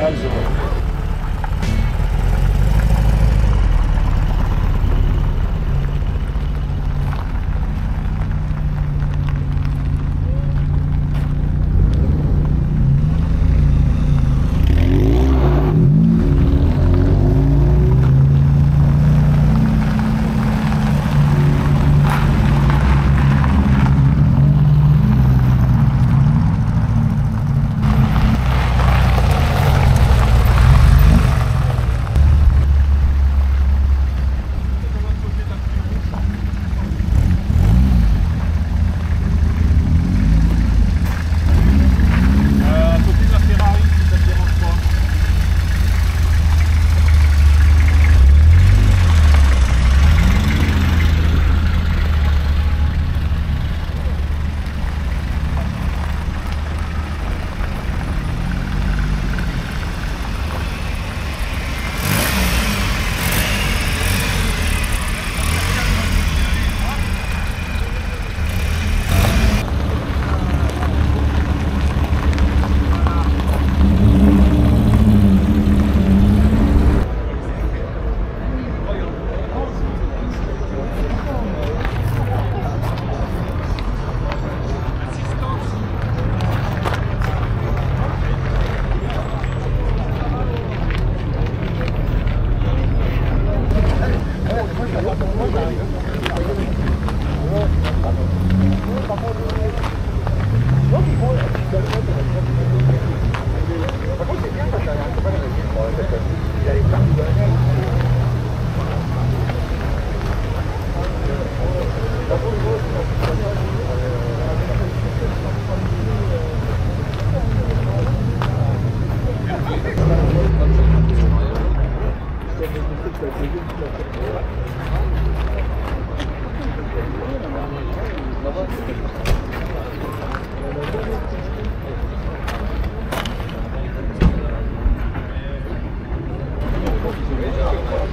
That is all.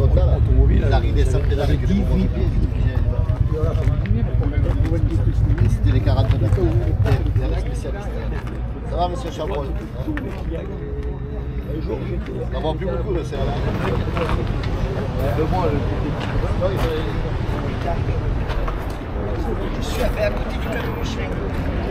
Honda, là, ils avec les gros pieds. C'était les 49. Il y a des spécialistes. Ça va, monsieur Chabrol? On n'en plus beaucoup, là. Deux mois, le Non, il fallait- Je suis à côté du camion chemin.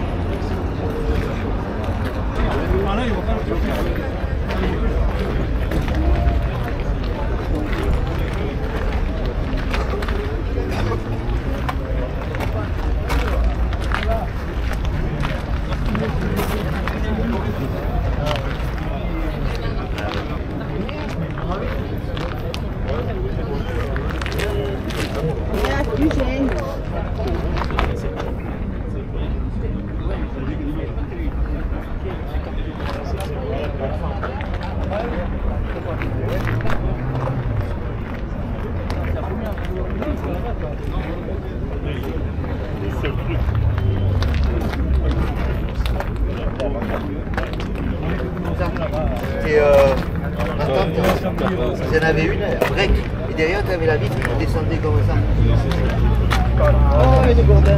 Et euh, en avait une, un break. Et derrière, tu avais la vitre qui descendait comme ça. Oh, mais le Gourdin